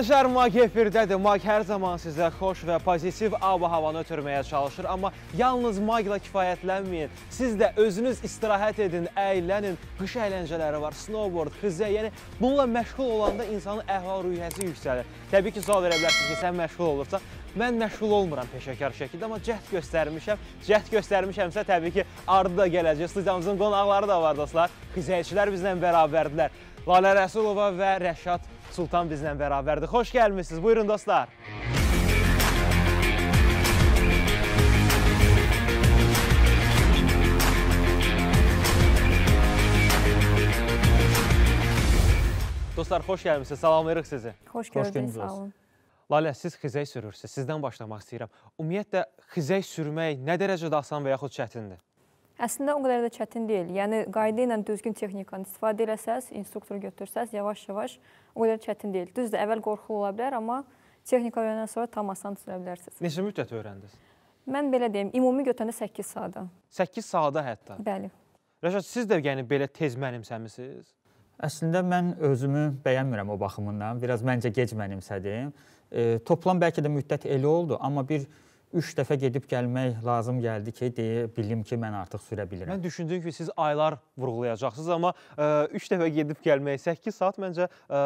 Gənclər, Mag efirdədir. Mag hər zaman sizə xoş və pozitiv ab-havanı ötürməyə çalışır, amma yalnız Magla kifayətlənməyin. Siz də özünüz istirahət edin, əylənin. Qış əyləncələri var, snowboard, xizə, yəni bununla məşğul olanda insanın əhval-ruhiyyəsi yüksəlir. Təbii ki, sual verə bilərsiniz ki, sən məşğul olursan, mən məşğul olmuram peşəkar şəkildə, amma cəhd göstərmişəm. Cəhd göstərmişəmsə təbii ki, ardı da gələcək. Studiyamızın qonaqları da var dostlar. Xizəkçilər bizlə bərabərdilər. Lalə Rəsulova və Rəşad Sultan bizlə bərabərdir. Xoş gəlmisiniz. Buyurun dostlar. Dostlar, xoş gəlmisiniz. Salamlayırıq sizi. Xoş gördük, sağ olun. Lalə, siz xizək sürürsünüz. Sizdən başlamaq istəyirəm. Ümumiyyətlə, xizək sürmək nə dərəcədə asan və yaxud çətindir? Əslində o qədər də çətin deyil. Yəni qayda ilə düzgün texnikanı istifadə eləsəz, instruktoru götürsəz, yavaş-yavaş o qədər çətin deyil. Düzdür, əvvəl qorxulu ola bilər, amma texnika öyrənəndən sonra tam asan sürə bilərsiniz. Neçə müddət öyrəndiniz? Mən belə deyim, ümumi götürəndə 8 saata. 8 saata hətta. Bəli. Rəşad, siz də yəni belə tez mənimsəmisiniz? Əslində mən özümü bəyənmirəm o baxımından. Biraz məncə gec mənimsədim. E, toplam bəlkə də müddət elə oldu, amma bir 3 dəfə gedib gəlmək lazım gəldi ki, deyə bilim ki, mən artıq sürə bilirəm. Mən düşündüm ki, siz aylar vurğulayacaqsınız, amma 3 dəfə gedib gəlmək 8 saat məncə ə,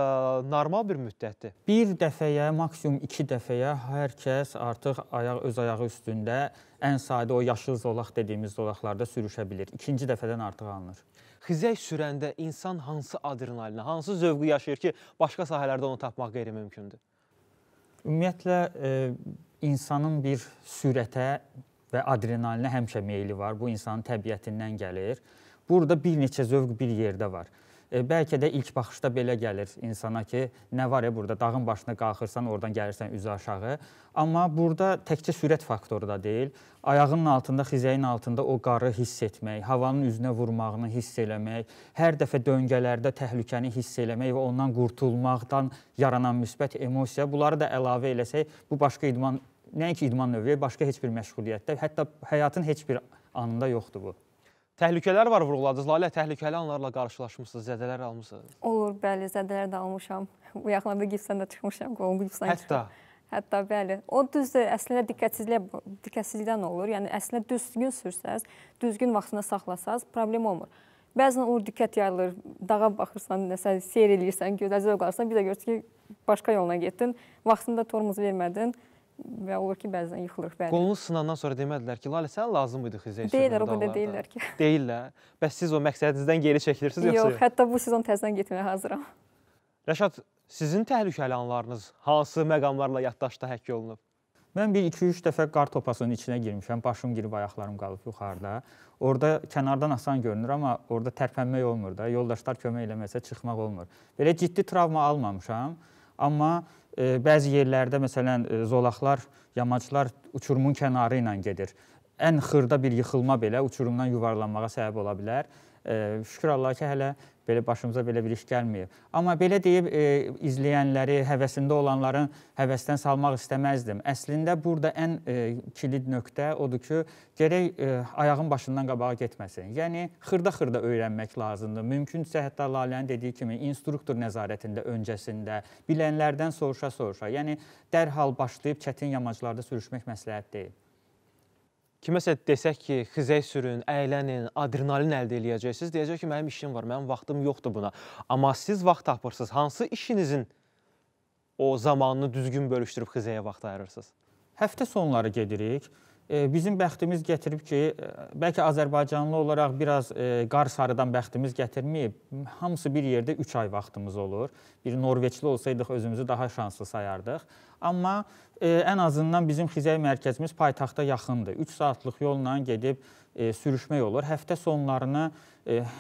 normal bir müddətdir. Bir dəfəyə, maksimum 2 dəfəyə hər kəs artıq ayaq öz ayağı üstündə ən sadə o yaşıl zolaq dediyimiz zolaqlarda sürüşə bilir. İkinci dəfədən artıq alınır. Xizək sürəndə insan hansı adrenalinə, hansı zövqü yaşayır ki, başqa sahələrdə onu tapmaq qeyri-mümkündür? Ümumiyyətlə e, insanın bir sürətə və adrenalinə həmişə meyli var. Bu insanın təbiətindən gəlir. Burada bir neçə zövq bir yerdə var. E, bəlkə də ilk baxışda belə gəlir insana ki, nə var ya burada dağın başına qalxırsan, oradan gəlirsən üzü aşağı. Amma burada təkcə sürət faktoru da deyil, ayağının altında, xizəyin altında o qarı hiss etmək, havanın üzünə vurmağını hiss eləmək, hər dəfə döngələrdə təhlükəni hiss eləmək və ondan qurtulmaqdan yaranan müsbət emosiya, bunları da əlavə eləsək, bu başqa idman nəinki idman növü, başqa heç bir məşğuliyyətdə, hətta həyatın heç bir anında yoxdur bu. Təhlükələr var vurğuladınız. Lalə, təhlükəli anlarla qarşılaşmısınız, zədələr almısınız? Olur, bəli, zədələr də almışam. Bu yaxınlarda gipsdən də çıxmışam, qolum gipsdən Hətta. çıxıb. Hətta bəli. O düzdür, əslində diqqətsizlik diqqətsizlikdən olur. Yəni əslində düzgün sürsəz, düzgün vaxtında saxlasaz, problem olmur. Bəzən o diqqət yayılır, dağa baxırsan, nəsə seyr eləyirsən, gözəl zövq alırsan, bir də görürsən ki, başqa yolla getdin, vaxtında tormoz vermədin və olur ki, bəzən yıxılır bəli. Qolunuz sınandan sonra demədilər ki, Lalə sən lazım idi xizək sürmək. Deyirlər, o qədər deyirlər ki. Deyirlər. Bəs siz o məqsədinizdən geri çəkilirsiniz yoxsa? Yox, hətta bu sezon təzədən getməyə hazıram. Rəşad, sizin təhlükəli anlarınız hansı məqamlarla yaddaşda həkk olunub? Mən bir 2-3 dəfə qar topasının içinə girmişəm. Başım girib ayaqlarım qalıb yuxarıda. Orda kənardan asan görünür, amma orada tərpənmək olmur da. Yoldaşlar kömək eləməsə çıxmaq olmur. Belə ciddi travma almamışam, amma bəzi yerlərdə məsələn zolaqlar, yamaclar uçurumun kənarı ilə gedir. Ən xırda bir yıxılma belə uçurumdan yuvarlanmağa səbəb ola bilər. Şükür Allah ki, hələ belə başımıza belə bir iş gəlməyib. Amma belə deyib e, izləyənləri, həvəsində olanların həvəsdən salmaq istəməzdim. Əslində burada ən e, kilid nöqtə odur ki, gərək e, ayağın başından qabağa getməsin. Yəni xırda-xırda öyrənmək lazımdır. Mümkünsə hətta Lalənin dediyi kimi instruktor nəzarətində öncəsində bilənlərdən soruşa-soruşa. Yəni dərhal başlayıb çətin yamaclarda sürüşmək məsləhət deyil. Kiməsə desək ki, xizək sürün, əylənin, adrenalin əldə eləyəcəksiniz, deyəcək ki, mənim işim var, mənim vaxtım yoxdur buna. Amma siz vaxt tapırsınız. Hansı işinizin o zamanını düzgün bölüşdürüb xizəyə vaxt ayırırsınız? Həftə sonları gedirik. Bizim bəxtimiz gətirib ki, bəlkə Azərbaycanlı olaraq biraz qar sarıdan bəxtimiz gətirməyib. Hamısı bir yerdə 3 ay vaxtımız olur. Bir Norveçli olsaydıq özümüzü daha şanslı sayardıq. Amma ən azından bizim xizək mərkəzimiz paytaxta yaxındır. 3 saatlıq yolla gedib sürüşmək olur. Həftə sonlarını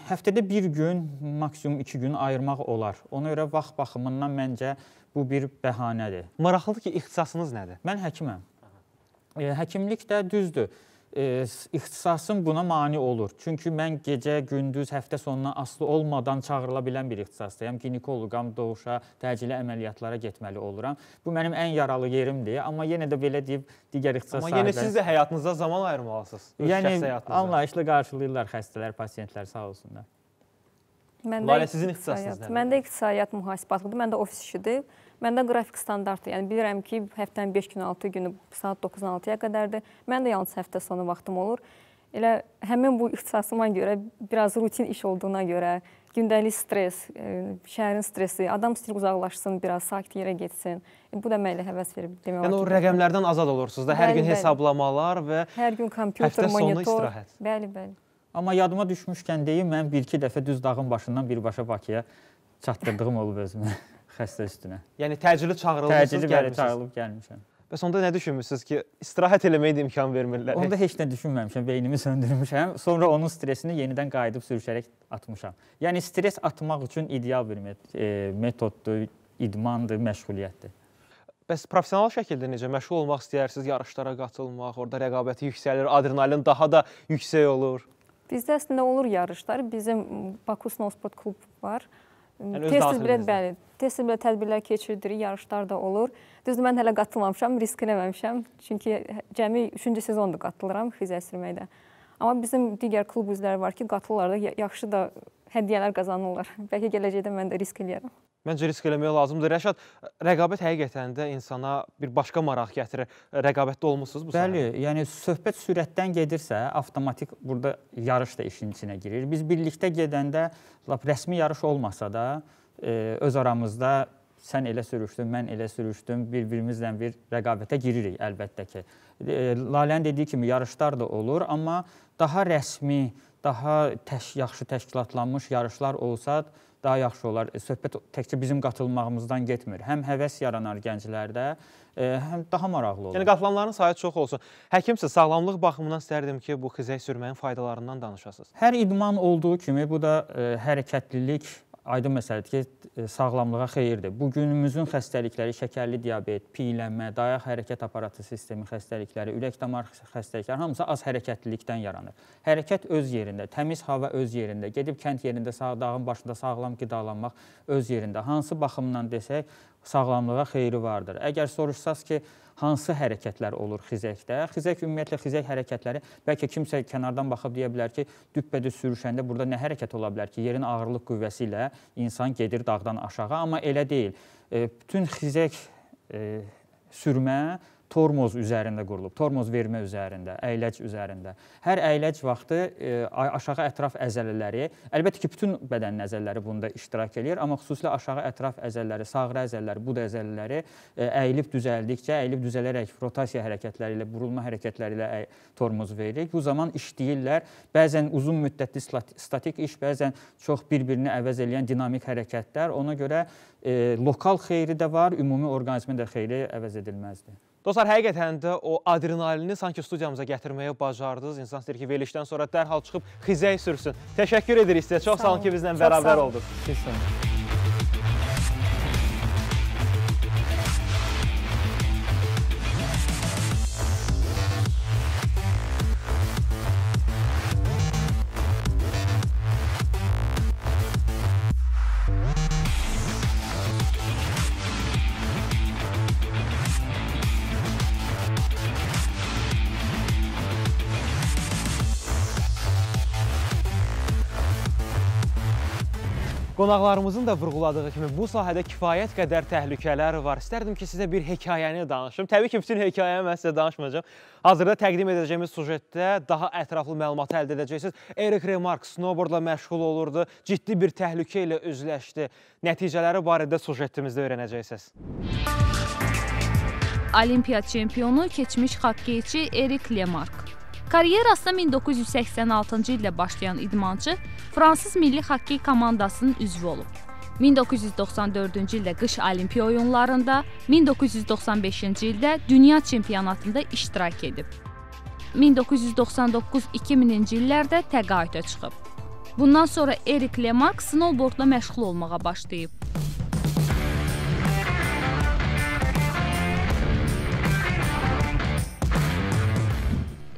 həftədə bir gün, maksimum 2 gün ayırmaq olar. Ona görə vaxt baxımından məncə bu bir bəhanədir. Maraqlıdır ki, ixtisasınız nədir? Mən həkiməm. E, həkimlik də düzdür. E, ixtisasım buna mane olur. Çünki mən gecə, gündüz, həftə sonuna asılı olmadan çağırıla bilən bir ixtisasdayam. Ginekoloqam, doğuşa, təcili əməliyyatlara getməli oluram. Bu mənim ən yaralı yerimdir, amma yenə də belə deyib digər ixtisas Amma yenə siz də həyatınızda zaman ayırmalısınız. Yəni anlayışlı qarşılayırlar xəstələr, pasiyentlər sağ olsunlar. Lalə, sizin ixtisasınız nədir? Məndə iqtisadiyyat mühasibatlıdır. Məndə ofis işidir. Məndə qrafik standartdır. Yəni bilirəm ki, həftənin 5 günü, 6 günü saat 9-dan 6-ya qədərdir. Mən də yalnız həftə sonu vaxtım olur. Elə həmin bu ixtisasıma görə, biraz rutin iş olduğuna görə, gündəlik stress, e, şəhərin stressi, adam istəyir uzaqlaşsın, biraz sakit yerə getsin. E, bu da mənə həvəs verir demək olar. Yəni o rəqəmlərdən azad olursunuz da, hər bəli, gün bəli. hesablamalar və hər gün kompüter, monitor. Bəli, bəli. Amma yadıma düşmüşkən deyim, mən 1-2 dəfə düz dağın başından birbaşa Bakıya çatdırdığım olub özümə xəstə üstünə. Yəni təcili çağırılmısınız, təcili gəlmisiniz. çağırılıb gəlmişəm. Bəs onda nə düşünmüsüz ki, istirahət eləməyə də imkan vermirlər? Onda heç nə düşünməmişəm, beynimi söndürmüşəm. Sonra onun stresini yenidən qayıdıb sürüşərək atmışam. Yəni stres atmaq üçün ideal bir e, metoddur, idmandır, məşğuliyyətdir. Bəs professional şəkildə necə məşğul olmaq istəyirsiniz, yarışlara qatılmaq, orada rəqabəti yüksəlir, adrenalin daha da yüksək olur? Bizdə əslində olur yarışlar. Bizim Baku Snowsport klub var. Yəni tez-tez belə bəli, tez-tez belə tədbirlər keçirdirik, yarışlar da olur. Düzdür, mən hələ qatılmamışam, risk eləməmişəm. Çünki cəmi 3-cü sezondur qatılıram xizə sürməkdə. Amma bizim digər klub üzvləri var ki, qatılırlar da, yaxşı da hədiyyələr qazanırlar. Bəlkə gələcəkdə mən də risk eləyərəm. Məncə risk eləmək lazımdır. Rəşad, rəqabət həqiqətən də insana bir başqa maraq gətirir. Rəqabətdə olmusunuz bu Bəli, sənə? yəni söhbət sürətdən gedirsə, avtomatik burada yarış da işin içinə girir. Biz birlikdə gedəndə lap rəsmi yarış olmasa da, e, öz aramızda sən elə sürüşdün, mən elə sürüşdüm, bir-birimizlə bir rəqabətə giririk əlbəttə ki. E, Lalənin dediyi kimi yarışlar da olur, amma daha rəsmi, daha təş yaxşı təşkilatlanmış yarışlar olsa daha yaxşı olar. Söhbət təkcə bizim qatılmağımızdan getmir. Həm həvəs yaranar gənclərdə, e, həm daha maraqlı olur. Yəni qatılanların sayı çox olsun. Həkimsiz, sağlamlıq baxımından istərdim ki, bu xizək sürməyin faydalarından danışasınız. Hər idman olduğu kimi bu da ə, e, hərəkətlilik aydın məsələdir ki, e, sağlamlığa xeyirdir. Bu günümüzün xəstəlikləri şəkərli diabet, piylənmə, dayaq hərəkət aparatı sistemi xəstəlikləri, ürək-damar xəstəlikləri hamısı az hərəkətlilikdən yaranır. Hərəkət öz yerində, təmiz hava öz yerində, gedib kənd yerində sağ dağın başında sağlam qidalanmaq öz yerində. Hansı baxımdan desək, sağlamlığa xeyri vardır. Əgər soruşsaz ki, hansı hərəkətlər olur xizəkdə? Xizək ümumiyyətlə xizək hərəkətləri bəlkə kimsə kənardan baxıb deyə bilər ki, düppədüz sürüşəndə burada nə hərəkət ola bilər ki, yerin ağırlıq qüvvəsi ilə insan gedir dağdan aşağı, amma elə deyil. E, bütün xizək e, sürmə tormoz üzərində qurulub, tormoz vermə üzərində, əyləc üzərində. Hər əyləc vaxtı e, aşağı ətraf əzələləri, əlbəttə ki, bütün bədən əzələləri bunda iştirak eləyir, amma xüsusilə aşağı ətraf əzələləri, sağrı əzələləri, bud əzələləri e, əyilib düzəldikcə, əyilib düzələrək rotasiya hərəkətləri ilə, burulma hərəkətləri ilə tormoz veririk. Bu zaman işləyirlər. Bəzən uzun müddətli statik iş, bəzən çox bir-birini əvəz edən dinamik hərəkətlər. Ona görə e, lokal xeyri də var, ümumi orqanizmin də xeyri əvəz edilməzdir. Dostlar, həqiqətən də o adrenalini sanki studiyamıza gətirməyə bacardınız. İnsan istəyir ki, verilişdən sonra dərhal çıxıb xizək sürsün. Təşəkkür edirik sizə. Çox sağ olun ki, bizlə bərabər oldunuz. Təşəkkür ederim. Qonaqlarımızın da vurğuladığı kimi bu sahədə kifayət qədər təhlükələr var. İstərdim ki, sizə bir hekayəni danışım. Təbii ki, bütün hekayəni mən sizə danışmayacağam. Hazırda təqdim edəcəyimiz sujetdə daha ətraflı məlumat əldə edəcəksiniz. Erik Remark snowboardla məşğul olurdu, ciddi bir təhlükə ilə üzləşdi. Nəticələri barədə sujetimizdə öyrənəcəksiniz. Olimpiya çempionu keçmiş xokkeyçi Erik Lemark Karyerasına 1986-cı ildə başlayan idmançı Fransız milli xokkey komandasının üzvü olub. 1994-cü ildə qış olimpiya oyunlarında, 1995-ci ildə dünya çempionatında iştirak edib. 1999-2000-ci illərdə təqaüdə çıxıb. Bundan sonra Erik Lemark snowboardla məşğul olmağa başlayıb.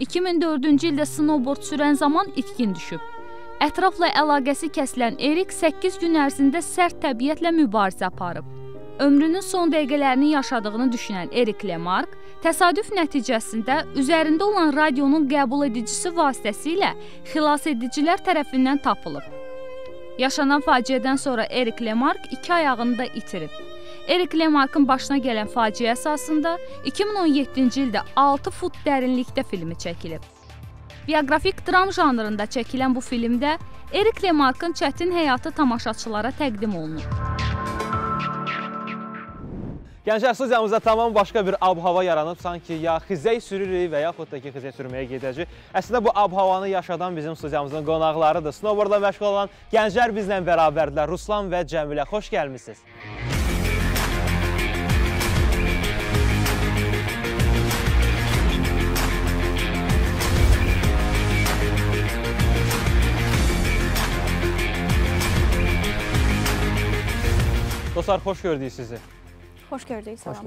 2004-cü ildə snowboard sürən zaman itkin düşüb. Ətrafla əlaqəsi kəsilən Erik 8 gün ərzində sərt təbiətlə mübarizə aparıb. Ömrünün son dəqiqələrini yaşadığını düşünən Erik Lemark təsadüf nəticəsində üzərində olan radionun qəbul edicisi vasitəsilə xilasedicilər tərəfindən tapılıb. Yaşanan faciədən sonra Erik Lemark iki ayağını da itirib. Erik Lemarkın başına gələn faciə əsasında 2017-ci ildə 6 fut dərinlikdə filmi çəkilib. Bioqrafik dram janrında çəkilən bu filmdə Erik Lemarkın çətin həyatı tamaşaçılara təqdim olunub. Gənclər studiyamızda tamam başqa bir ab-hava yaranıb, sanki ya xizək sürürük və yaxud da ki, xizək sürməyə gedəcək. Əslində bu ab-havanı yaşadan bizim studiyamızın qonaqlarıdır. Snowboardla məşğul olan gənclər bizlə bərabərdilər. Ruslan və Cəmilə, xoş gəlmisiniz. Dostlar, xoş gördük sizi. Xoş gördük, salam.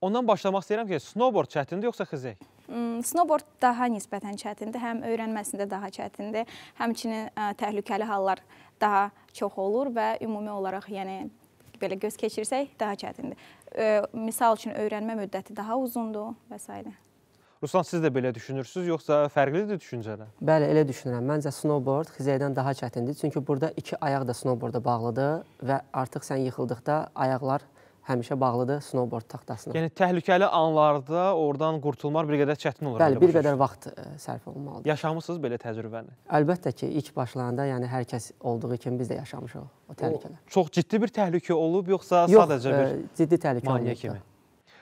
Ondan başlamaq istəyirəm ki, snowboard çətindir yoxsa xizək? Hmm, Snowboard daha nisbətən çətindir. Həm öyrənməsində daha çətindir, həmçinin ə, təhlükəli hallar daha çox olur və ümumi olaraq, yəni belə göz keçirsək, daha çətindir. Ə, Misal üçün öyrənmə müddəti daha uzundur və s. Ruslan, siz də belə düşünürsüz, yoxsa fərqlidir düşüncələr? Bəli, elə düşünürəm. Məncə snowboard xizəkdən daha çətindir. Çünki burada iki ayaq da snowboarda bağlıdır və artıq sən yıxıldıqda ayaqlar həmişə bağlıdır snowboard taxtasına. Yəni təhlükəli anlarda oradan qurtulmaq bir qədər çətin olur. Bəli, bir qədər vaxt ə, sərf olunmalıdır. Yaşamısınız belə təcrübəni? Əlbəttə ki, ilk başlarında, yəni hər kəs olduğu kimi biz də yaşamışıq o təhlükələr. O çox ciddi bir təhlükə olub, yoxsa Yox, sadəcə bir ə, ciddi təhlükə kimi?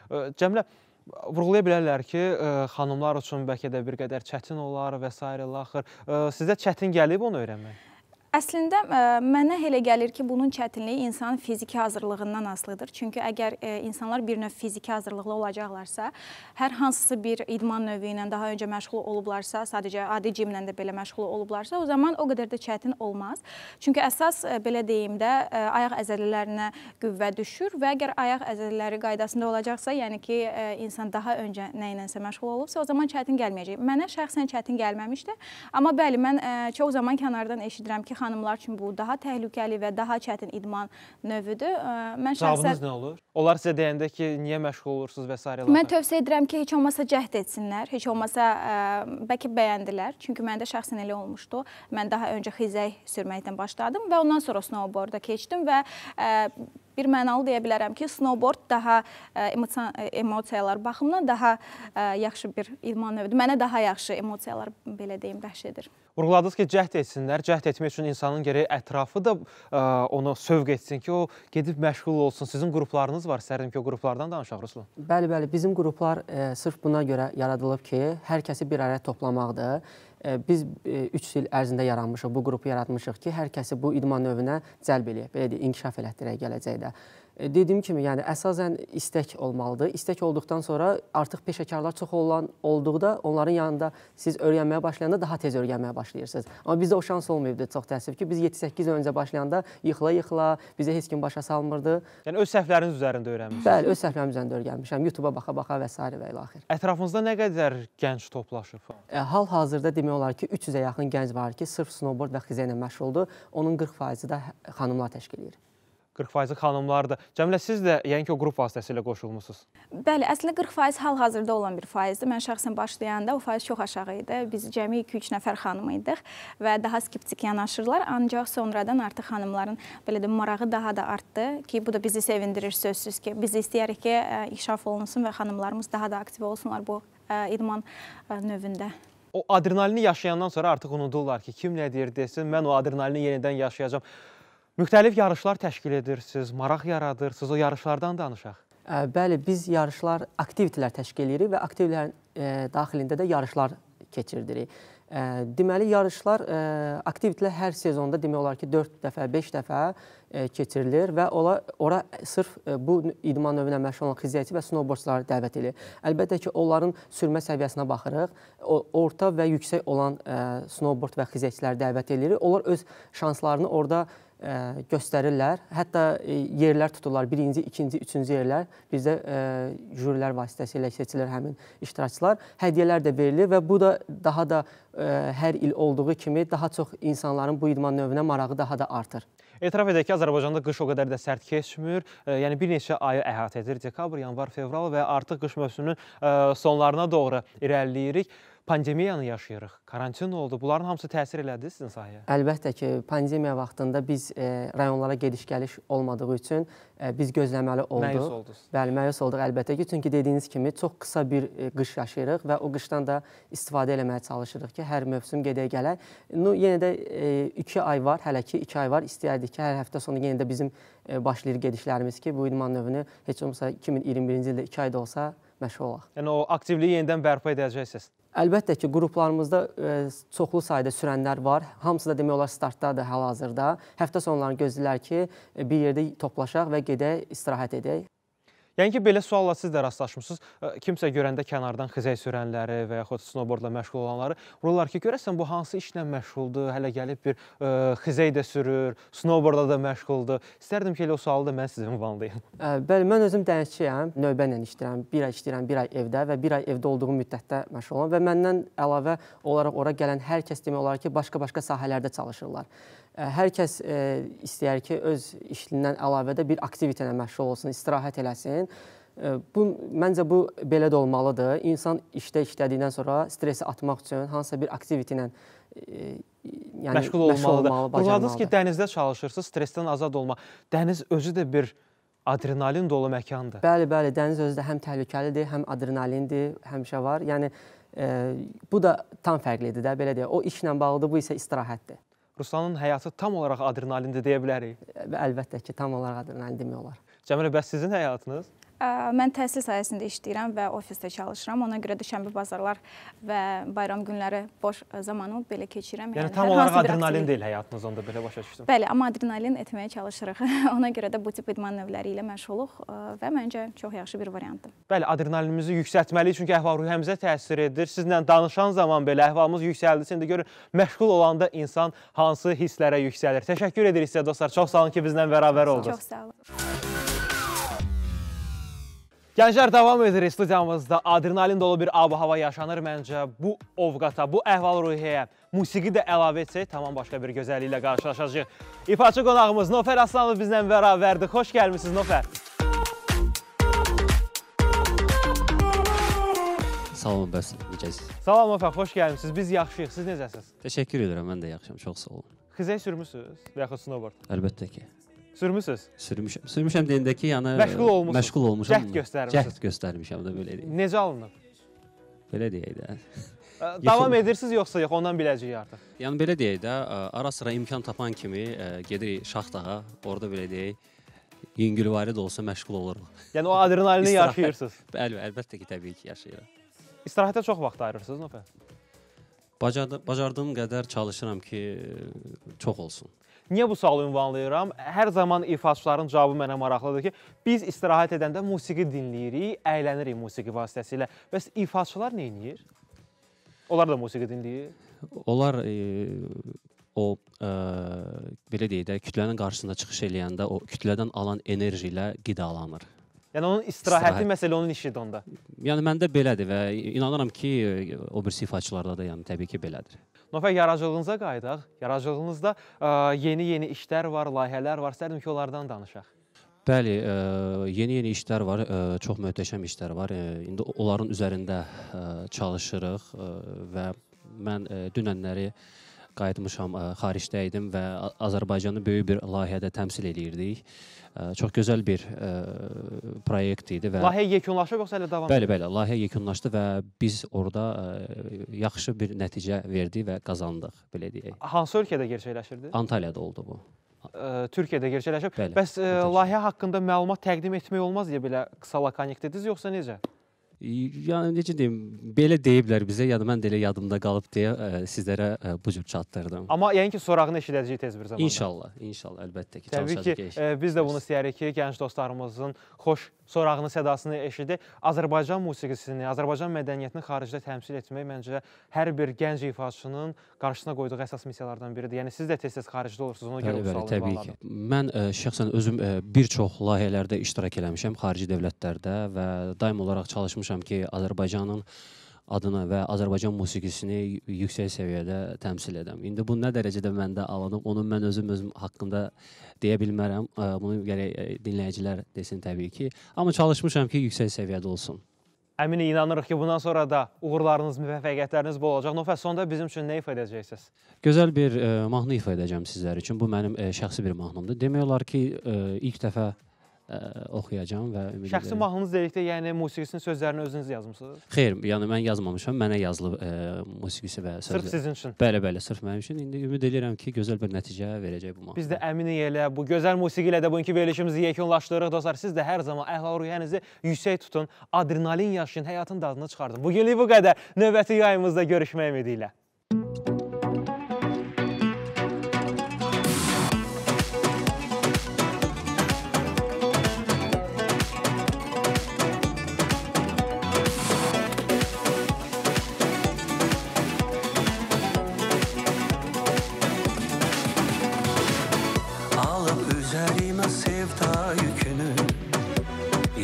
Ə, Cəmilə vurğulaya bilərlər ki, ə, xanımlar üçün bəlkə də bir qədər çətin olar və s. laxır. Ə, Sizə çətin gəlib onu öyrənmək? Əslində ə, mənə elə gəlir ki, bunun çətinliyi insanın fiziki hazırlığından asılıdır. Çünki əgər ə, insanlar bir növ fiziki hazırlıqlı olacaqlarsa, hər hansısa bir idman növü ilə daha öncə məşğul olublarsa, sadəcə adi cimlə də belə məşğul olublarsa, o zaman o qədər də çətin olmaz. Çünki əsas ə, belə deyim də ə, ayaq əzələlərinə qüvvə düşür və əgər ayaq əzələləri qaydasında olacaqsa, yəni ki, ə, insan daha öncə nə ilənsə məşğul olubsa, o zaman çətin gəlməyəcək. Mənə şəxsən çətin gəlməmişdi. Amma bəli, mən ə, çox zaman kənardan eşidirəm ki, xanımlar üçün bu daha təhlükəli və daha çətin idman növüdür. Mən Cavabınız şəxsən nə olur? Onlar sizə deyəndə ki, niyə məşğul olursunuz və s. Mən tövsiyə edirəm ki, heç olmasa cəhd etsinlər, heç olmasa ə, bəlkə bəyəndilər. Çünki məndə şəxsən elə olmuşdu. Mən daha öncə xizək sürməkdən başladım və ondan sonra snowboarda keçdim və ə, bir mənalı deyə bilərəm ki, snowboard daha ə, emosiya emosiyalar baxımından daha ə, yaxşı bir idman növüdür. Mənə daha yaxşı emosiyalar belə deyim bəxş edir. Vurğuladınız ki, cəhd etsinlər. Cəhd etmək üçün insanın gərək ətrafı da ə, onu sövq etsin ki, o gedib məşğul olsun. Sizin qruplarınız var. İstərdim ki, o qruplardan danışaq Ruslan. Bəli, bəli, bizim qruplar e, sırf buna görə yaradılıb ki, hər kəsi bir araya toplamaqdır. E, biz 3 il ərzində yaranmışıq, bu qrupu yaratmışıq ki, hər kəsi bu idman növünə cəlb eləyək, belə deyək, inkişaf elətdirək gələcəkdə. E, Dediyim kimi, yəni əsasən istək olmalıdır. İstək olduqdan sonra artıq peşəkarlar çox olan olduqda onların yanında siz öyrənməyə başlayanda daha tez öyrənməyə başlayırsınız. Amma bizdə o şans olmayıbdı çox təəssüf ki, biz 7-8 il öncə başlayanda yıxıla-yıxıla bizə heç kim başa salmırdı. Yəni öz səhvləriniz üzərində öyrənmisiniz. Bəli, öz səhvlərim üzərində öyrənmişəm. YouTube-a baxa-baxa və s. və ilaxır. Ətrafınızda nə qədər gənc toplaşıb? E, Hal-hazırda demək olar ki, 300-ə yaxın gənc var ki, sırf snowboard və xizə ilə məşğuldur. Onun 40%-i də xanımlar təşkil edir. 40% xanımlardır. Cəmilə siz də yəni ki, o qrup vasitəsilə qoşulmusunuz. Bəli, əslində 40% hal-hazırda olan bir faizdir. Mən şəxsən başlayanda o faiz çox aşağı idi. Biz cəmi 2-3 nəfər xanım idik və daha skeptik yanaşırlar. Ancaq sonradan artıq xanımların belə də marağı daha da artdı ki, bu da bizi sevindirir sözsüz ki, biz istəyirik ki, inkişaf olunsun və xanımlarımız daha da aktiv olsunlar bu idman növündə. O adrenalini yaşayandan sonra artıq unudurlar ki, kim nə deyir desin, mən o adrenalini yenidən yaşayacağam. Müxtəlif yarışlar təşkil edirsiniz, maraq yaradırsınız. O yarışlardan danışaq. Bəli, biz yarışlar, aktivitetlər təşkil edirik və aktivitələrin e, daxilində də yarışlar keçirdirik. Ə, Deməli, yarışlar, ə, aktivitetlər hər sezonda demək olar ki, 4 dəfə, 5 dəfə keçirilir və ola, ora sırf bu idman növünə məşğul olan xizəkçi və snowboardçuları dəvət edilir. Əlbəttə ki, onların sürmə səviyyəsinə baxırıq. O, orta və yüksək olan snowboard və xizəkçiləri dəvət edirik. Onlar öz şanslarını orada ə, göstərirlər. Hətta ə, yerlər tuturlar. Birinci, ikinci, üçüncü yerlər bizdə ə, jürilər vasitəsilə seçilir həmin iştirakçılar. Hədiyyələr də verilir və bu da daha da ə, hər il olduğu kimi daha çox insanların bu idman növünə marağı daha da artır. Etiraf edək ki, Azərbaycanda qış o qədər də sərt keçmir. E, Yəni bir neçə ayı əhatə edir. Dekabr, yanvar, fevral və artıq qış mövsümünün e, sonlarına doğru irəliləyirik. Pandemiyanı yaşayırıq. Karantin oldu. Bunların hamısı təsir elədi sizin sahəyə? Əlbəttə ki, pandemiya vaxtında biz e, rayonlara gediş-gəliş olmadığı üçün e, biz gözləməli olduq. Məyus oldunuz. Bəli, məyus olduq əlbəttə ki, çünki dediyiniz kimi çox qısa bir e, qış yaşayırıq və o qışdan da istifadə eləməyə çalışırıq ki, hər mövsüm gedə gələ. No yenə də 2 ay var, hələ ki 2 ay var. İstəyərdik ki, hər həftə sonu yenə də bizim e, başlayır gedişlərimiz ki, bu idman növünü heç olmasa 2021-ci ildə 2 ayda olsa məşğul olaq. Yəni o aktivliyi yenidən bərpa edəcəksiniz. Əlbəttə ki, qruplarımızda e, çoxlu sayda sürənlər var. Hamısı da demək olar startdadır hal-hazırda. Həftə sonlarını gözləyirlər ki, e, bir yerdə toplaşaq və gedək istirahət edək. Yəni ki, belə sualla siz də rastlaşmısınız. Kimsə görəndə kənardan xizək sürənləri və yaxud snowboardla məşğul olanları vururlar ki, görəsən bu hansı işlə məşğuldur? Hələ gəlib bir ə, xizək də sürür, snowboardla da məşğuldur. İstərdim ki, elə o sualı da mən sizə ünvanlayım. Bəli, mən özüm dənizçiyəm. Növbə ilə işləyirəm. Bir ay işləyirəm, bir ay evdə və bir ay evdə olduğum müddətdə məşğul olum və məndən əlavə olaraq ora gələn hər kəs demək olar ki, başqa-başqa sahələrdə çalışırlar. Hər kəs istəyər ki, öz işindən əlavə də bir aktivitə ilə məşğul olsun, istirahət eləsin. Bu məncə bu belə də olmalıdır. İnsan işdə işlədikdən sonra stresi atmaq üçün hansısa bir aktivitə ilə yəni məşğul olmalıdır. olmalı, Vurğuladınız ki, dənizdə çalışırsınız, stressdən azad olma. Dəniz özü də bir adrenalin dolu məkandır. Bəli, bəli, dəniz özü də həm təhlükəlidir, həm adrenalindir, həmişə var. Yəni e, bu da tam fərqlidir də, belə deyək. O işlə bağlıdır, bu isə istirahətdir. Ruslanın həyatı tam olaraq adrenalindir deyə bilərik. Əlbəttə ki, tam olaraq adrenalin demək olar. Cəmilə, bəs sizin həyatınız? Mən təhsil sahəsində işləyirəm və ofisdə çalışıram. Ona görə də şənbə bazarlar və bayram günləri boş ə, zamanımı belə keçirirəm. Yəni tam hər olaraq adrenalin deyil həyatınız onda belə başa düşdüm. Bəli, amma adrenalin etməyə çalışırıq. Ona görə də bu tip idman növləri ilə məşğuluq və məncə çox yaxşı bir variantdır. Bəli, adrenalinimizi yüksəltməliyik çünki əhval-ruhiyyəmizə təsir edir. Sizlə danışan zaman belə əhvalımız yüksəldi. İndi görün, məşğul olanda insan hansı hisslərə yüksəlir. Təşəkkür edirik sizə dostlar. Çox sağ olun ki, bizlə bərabər oldunuz. Çox sağ olun. Gənclər davam edirik studiyamızda. Adrenalin dolu bir ab-hava yaşanır məncə. Bu ovqata, bu əhval-ruhiyyəyə musiqi də əlavə etsək, tamam başqa bir gözəlliklə qarşılaşacağıq. İfaçı qonağımız Nofər Aslanov bizlə bərabərdir. Xoş gəlmisiniz Nofər. Salam bəs necəsiz? Salam Nofər, xoş gəlmisiniz. Biz yaxşıyıq. Siz necəsiz? Təşəkkür edirəm, mən də yaxşıyam, çox sağ olun. Xizək sürmüsüz və yaxud snowboard? Əlbəttə ki. Sürmüsüz? Sürmüşəm. Sürmüşəm deyəndə ki, yəni Məşğul olmusunuz. Məşğul olmuşam. Cəhd göstərmisiniz. Cəhd göstərmişəm də belə deyək. Necə alınıb? Belə deyək də. Davam edirsiniz yoxsa yox? Ondan biləcəyik artıq. Yəni belə deyək də, ara sıra imkan tapan kimi gedirik Şaxdağa, orada belə deyək, yüngülvari də olsa məşğul oluruq. Yəni o adrenalini yaşayırsınız. Bəli, əlbəttə ki, təbii ki, yaşayıram. İstirahətə çox vaxt ayırırsınız Nofər? Bacardı, bacardığım qədər çalışıram ki, çox olsun. Niyə bu sualı ünvanlayıram? Hər zaman ifaçıların cavabı mənə maraqlıdır ki, biz istirahət edəndə musiqi dinləyirik, əylənirik musiqi vasitəsilə. Bəs ifaçılar nə edir? Onlar da musiqi dinləyir. Onlar e, o e, belə deyək də kütlənin qarşısında çıxış eləyəndə o kütlədən alan enerji ilə qidalanır. Yəni onun istirahəti İstirahət. məsələ onun işidir onda. Yəni məndə belədir və inanıram ki, o bir sifaçılarda da yəni təbii ki, belədir. Nofər yaradıcılığınıza qayıdaq. Yaradıcılığınızda yeni-yeni işlər var, layihələr var. İstərdim ki, onlardan danışaq. Bəli, yeni-yeni işlər var, e, çox möhtəşəm işlər var. E, İndi onların üzərində e, çalışırıq və mən dünənləri qayıtmışam, xaricdə idim və Azərbaycanı böyük bir layihədə təmsil eləyirdik. Çox gözəl bir proyekt idi və Layihə yekunlaşıb yoxsa hələ davam Bəli, bəli, layihə yekunlaşdı və biz orada yaxşı bir nəticə verdik və qazandıq, belə deyək. Hansı ölkədə gerçəkləşirdi? Antalyada oldu bu. Ə, Türkiyədə gerçəkləşib. Bəli, Bəs ə, layihə haqqında məlumat təqdim etmək olmaz deyə belə qısa lakonik dediniz yoxsa necə? Yəni necə deyim, belə deyiblər bizə, yəni mən də elə yadımda qalıb deyə ə, sizlərə ə, bu cür çatdırdım. Amma yəni ki, sorağını eşidəcəyik tez bir zamanda. İnşallah, inşallah əlbəttə ki, Təbii ki, çalışacağıq. e, biz də bunu istəyirik ki, gənc dostlarımızın xoş sorağını, sədasını eşidib Azərbaycan musiqisini, Azərbaycan mədəniyyətini xaricdə təmsil etmək məncə hər bir gənc ifaçının qarşısına qoyduğu əsas missiyalardan biridir. Yəni siz də tez-tez xaricdə olursunuz, ona görə bu sualı təbii ki. Mən ə, şəxsən özüm ə, bir çox layihələrdə iştirak eləmişəm xarici dövlətlərdə və daim olaraq çalışmışam ki, Azərbaycanın adını və Azərbaycan musiqisini yüksək səviyyədə təmsil edəm. İndi bu nə dərəcədə məndə alınıb, onu mən özüm özüm haqqında deyə bilmərəm. Ə, Bunu gərək ə, dinləyicilər desin təbii ki. Amma çalışmışam ki, yüksək səviyyədə olsun. Əminik inanırıq ki, bundan sonra da uğurlarınız, müvəffəqiyyətləriniz bol olacaq. Nofəs, sonda bizim üçün nə ifadə edəcəksiniz? Gözəl bir e, mahnı ifa edəcəm sizlər üçün. Bu mənim e, şəxsi bir mahnımdır. Demək olar ki, e, ilk dəfə ə, oxuyacağam və ümid Şəxsi edirəm- mahnınız dedikdə, yəni musiqisinin sözlərini özünüz yazmısınız? Xeyr, yəni mən yazmamışam. Mənə yazılıb ə, musiqisi və Sırf sözləri. sizin üçün. Bəli, bəli, sırf mənim üçün. İndi ümid edirəm ki, gözəl bir nəticə verəcək bu mahnı. Biz də əminik elə bu gözəl musiqi ilə də bugünkü verilişimizi yekunlaşdırırıq dostlar. Siz də hər zaman əhval-ruhiyyənizi yüksək tutun, adrenalin yaşayın, həyatın dadını çıxardın. Bu günlük bu qədər. Növbəti yayımızda görüşmək ümidi ilə. Alıb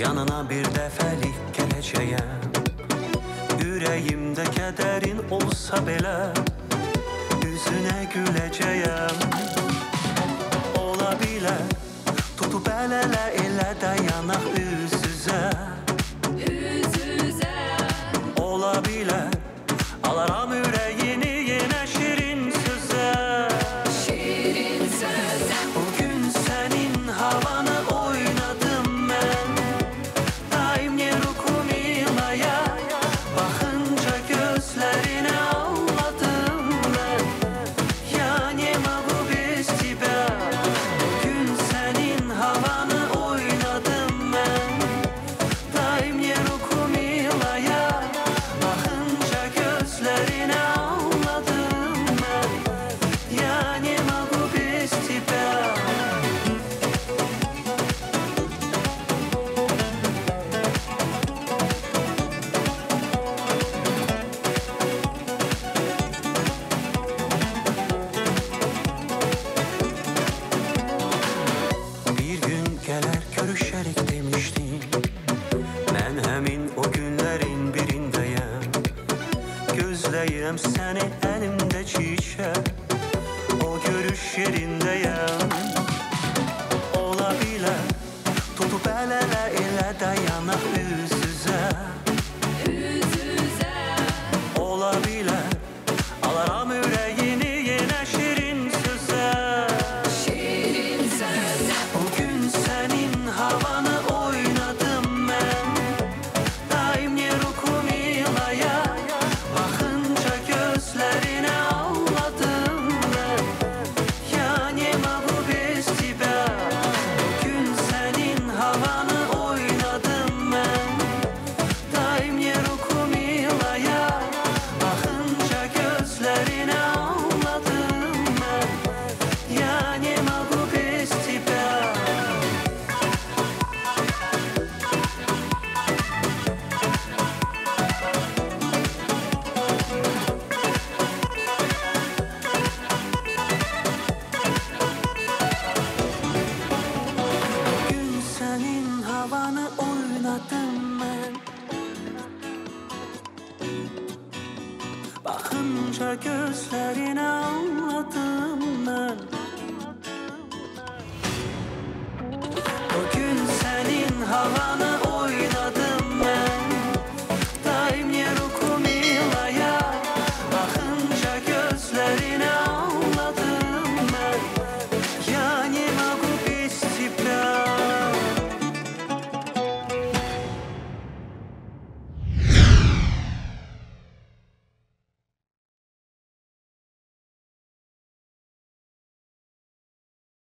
Yanına bir dəfəlik gələcəyəm Ürəyimdə kədərin olsa belə Üzünə güləcəyəm circles letting out.